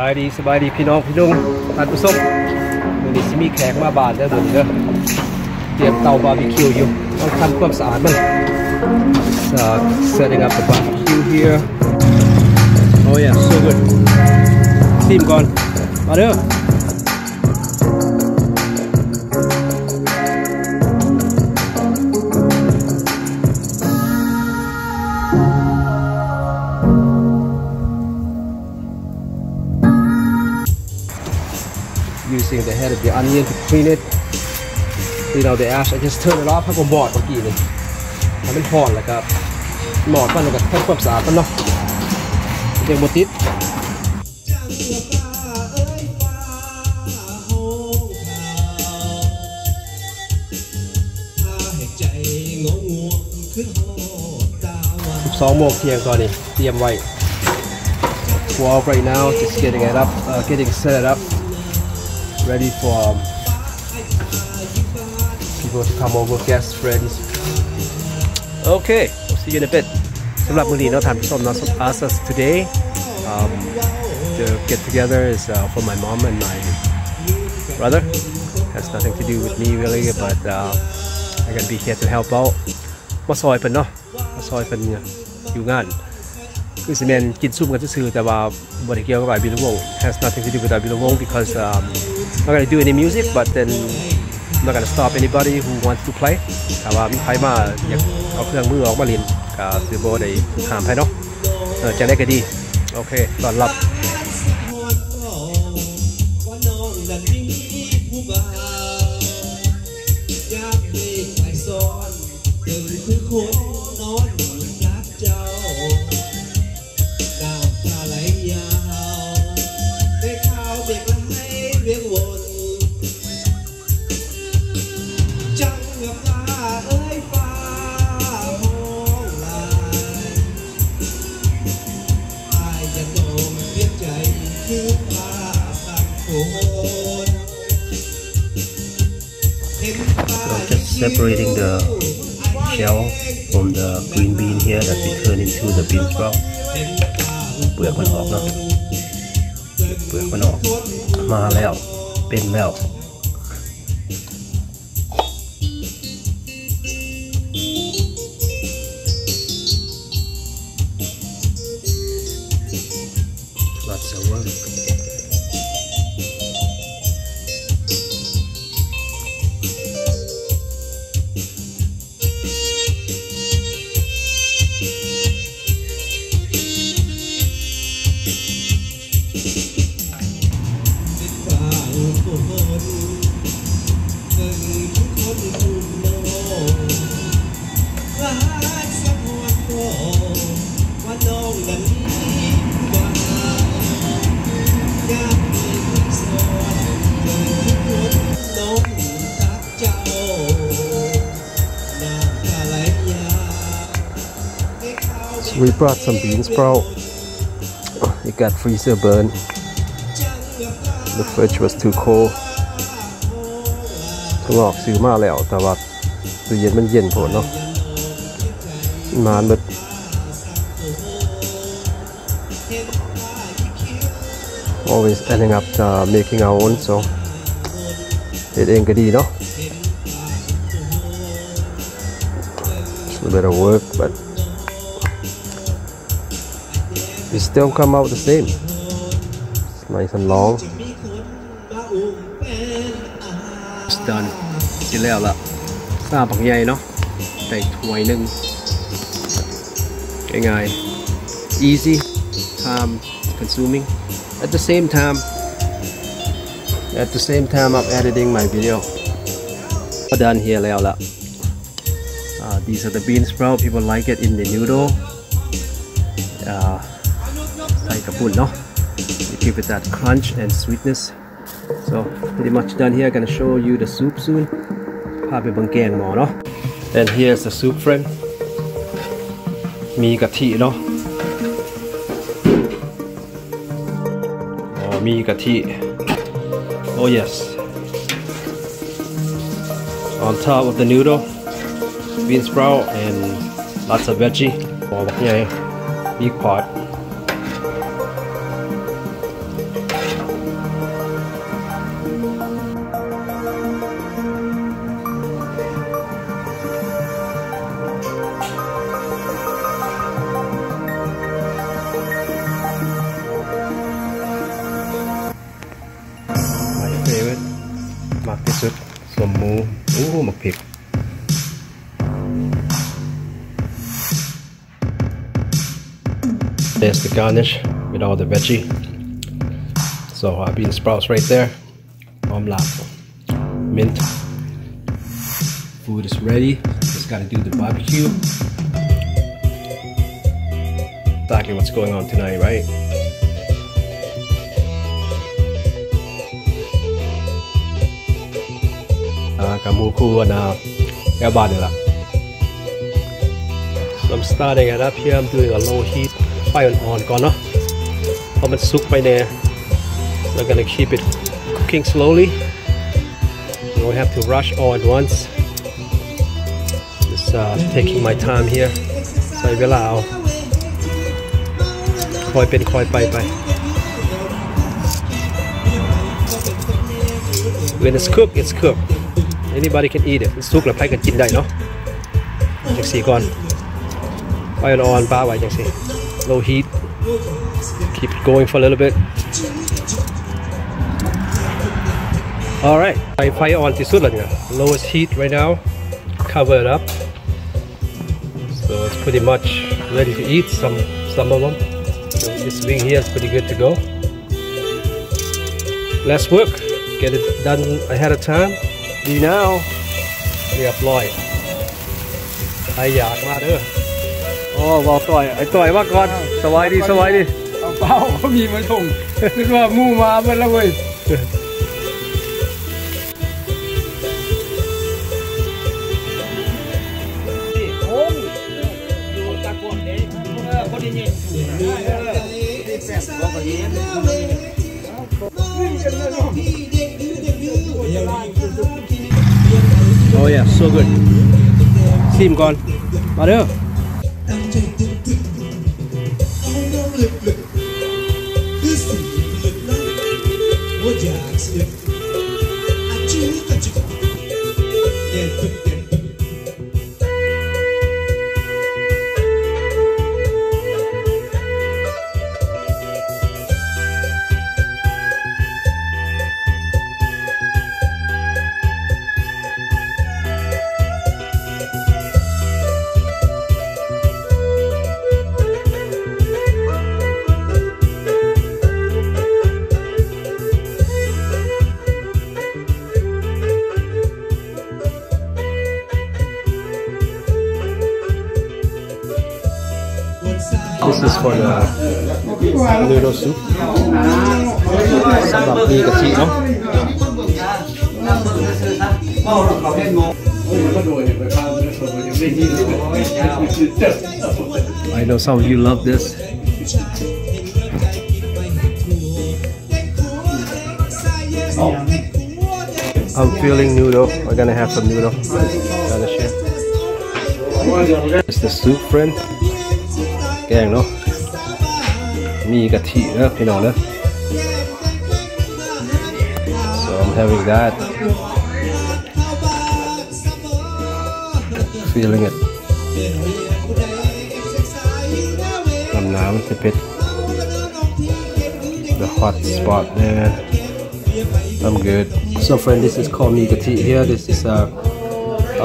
สบายดีสบายดีพี่น้องพี่นุ่งท่านผู้ชมวันนี้จะมีแขกมาบานเด้อผมเด้อเตรียมเตาบาร์บีคิวอยู่ต้องทำความสะอาดมัน so setting up the barbecue here oh yeah so good ทีมก่อนมาเด้อ added the onion to clean it clean out the ash I just turn it off ให้ผมบอดเมื่อกี้นี่ให้มันหอนแล้วก็หมอดมันแล้วก็ทำความสะอาดมันเนาะเดี๋ยวบติด12โมงเที่ยงตอนนี้เตรียมไว้12 right now just getting it up uh, getting set up ready for um, people to come over guests ready okay we'll see you in a bit สำหรับมื้อนี้เราทำส้มเนาะ us us today um, the get together is uh, for my mom and my brother has nothing to do with me really but uh, I'm gonna be here to help out มาซอยเพิ่นเนาะมาซอยเพิ่นอยู่งาน คือสิแมนกินซุ่มกันซื่อๆแต่ว่าบริเกี่ยวกับไอบิลวง has nothing to do with ไอบิลวง because um, I'm not gonna do any music but then I'm not gonna stop anybody who wants to play ถ้าว่ามีใครมาอยากเอาเครื่องมือออกมาเล่นก็สิบ่ได้ห้ามใครเนาะเออจังได้ก็ดี โอเคตอนรับ separating the shell from the green bean here that we turn into the bean sprout เปลือกมันออกเนาะเปลือกมันออก มาแล้ว เป็นแล้ว Lots of work. we brought some bean sprout. It got freezer burn. The fridge was too cold. ถั่วงอกซื้อมาแล้วแต่ว่าตู้เย็นมันเย็นโผล่เนาะนานหมด always ending up uh, making our own so เฮ็ดเองก็ดีเนาะ It's a little bit of work but it still come out the same it's nice and long it's done เสร็จแล้วล่ะซาบักใหญ่เนาะใส่ถ้วยหนึ่งง่ายๆ easy time consuming at the same time at the same time I'm editing my video done here แล้วล่ะ uh, these are the bean sprout people like it in the noodle uh, like a bull, no? You give it that crunch and sweetness. So pretty much done here. Gonna show you the soup soon. Probably banggang more, no? And here's the soup friend. Mi gati, no? Oh, mi gati. Oh yes. On top of the noodle, bean sprout and lots of veggie. Oh, yeah, big pot. There's the garnish with all the veggie. So uh, bean sprouts right there. Omelette, mint. Food is ready. Just gotta do the barbecue. Exactly what's going on tonight, right? Uh, kamuku na everybody lah. So I'm starting it up here. I'm doing a low heat ไฟอ่อนๆก่อนเนาะเพราะมันซุกไปเนี่ย so I'm gonna keep it cooking slowly you don't have to rush all at once just uh, taking my time here ใส่เวลาเอาคอยเป็นคอยไปไป when it's cooked it's cooked anybody can eat it มันซุกแล้วใครก็กินได้เนาะจังสีก่อน ไฟอ่อนๆป้าไว้จังสี low heat keep it going for a little bit all right ไฟไฟอ่อนที่สุดแล้วเนี่ย lowest heat right now cover it up so it's pretty much ready to eat some some of them so this wing here is pretty good to go less work get it done ahead of time ดี now เรียบร้อยใครอยากมาเด้อ อ๋อบอกต่อยไอ้ต่อยว่าก่อนสบายดีสบายดีเอาเปล่าเขามีมาส่งคิดว่าหมู่มาเมื่อแล้วเว้ยโอ้ย so good ซิมก่อน มาเด้อ This for the noodle soup สำหรับมีกะทิเนาะ I know some of you love this I'm feeling noodle we're gonna have some noodle gonna share It's the soup friend แกงเนาะ มีกะทิเนอะพี่น้องเนอะ so I'm having that feeling it น้ำน้ำเผ็ด the hot spot there I'm good so friend this is called mi gati here this is a,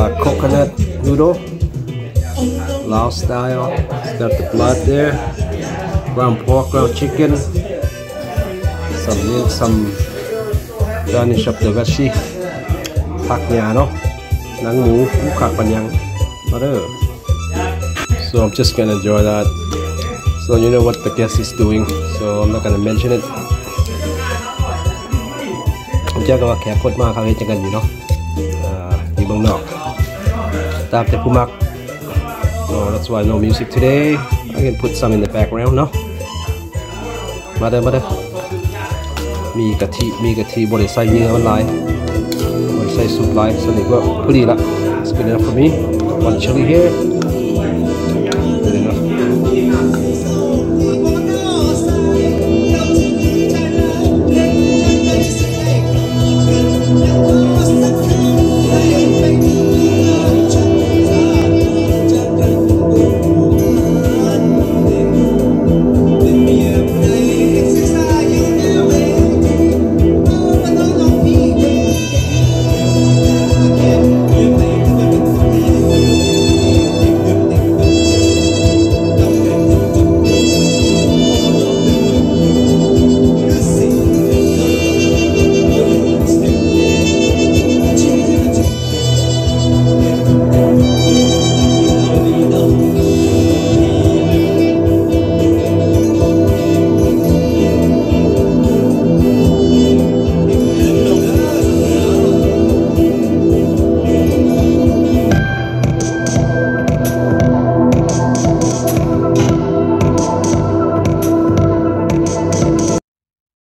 a coconut noodle Lao style. It's got the blood there. Ground pork, ground chicken. Some milk, some garnish of the veggie. ผักหญ้าเนาะหนังหมูหมูขักปันยังมาเด้อ So I'm just gonna enjoy that. So you know what the guest is doing, so I'm not gonna mention it. ผมเจ้าก็ว่าแขกคนมากเขาเห็นจังกันอยู่เนาะอ่าอยู่เบางนอก ตามแต่ผู้มัก So that's why no music today. I can put some in the background, no? มาเด้อมาเด้อมีกะทิ มีกะทิบริใส่เนื้อมันลายบริใส่ซุปลายสนิทก็พอดีละ It's good enough for me. One chili here.